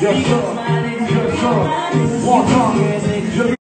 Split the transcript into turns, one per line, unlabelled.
Yes, sir. Yes, sir. Walk on.